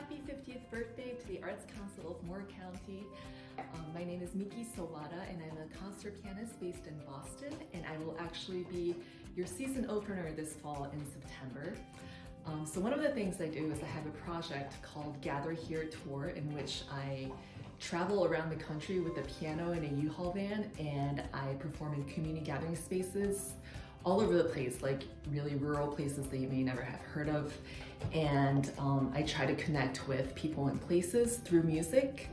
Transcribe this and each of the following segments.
Happy 50th birthday to the Arts Council of Moore County. Um, my name is Miki Sawada and I'm a concert pianist based in Boston and I will actually be your season opener this fall in September. Um, so one of the things I do is I have a project called Gather Here Tour in which I travel around the country with a piano and a U-Haul van and I perform in community gathering spaces all over the place, like really rural places that you may never have heard of. And um, I try to connect with people and places through music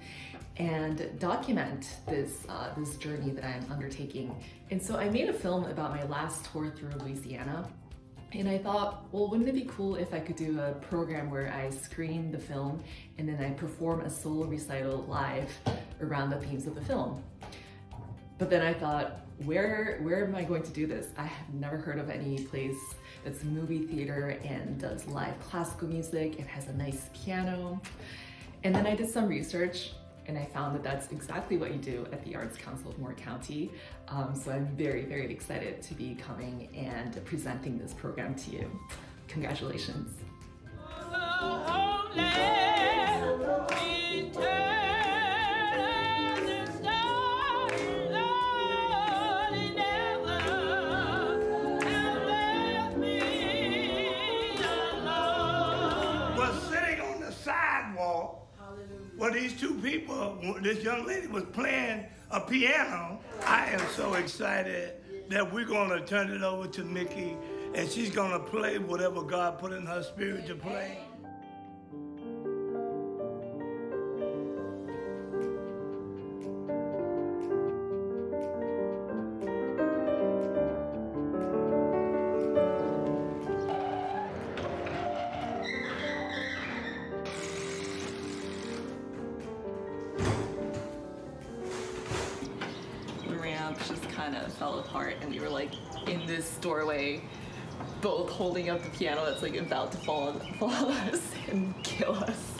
and document this, uh, this journey that I'm undertaking. And so I made a film about my last tour through Louisiana. And I thought, well, wouldn't it be cool if I could do a program where I screen the film and then I perform a solo recital live around the themes of the film. But then I thought, where where am I going to do this? I have never heard of any place that's a movie theater and does live classical music and has a nice piano. And then I did some research and I found that that's exactly what you do at the Arts Council of Moore County. Um, so I'm very, very excited to be coming and presenting this program to you. Congratulations. Well, these two people, this young lady was playing a piano. I am so excited that we're going to turn it over to Miki and she's going to play whatever God put in her spirit to play. Just kind of fell apart and we were like in this doorway both holding up the piano that's like about to fall on, fall on us and kill us.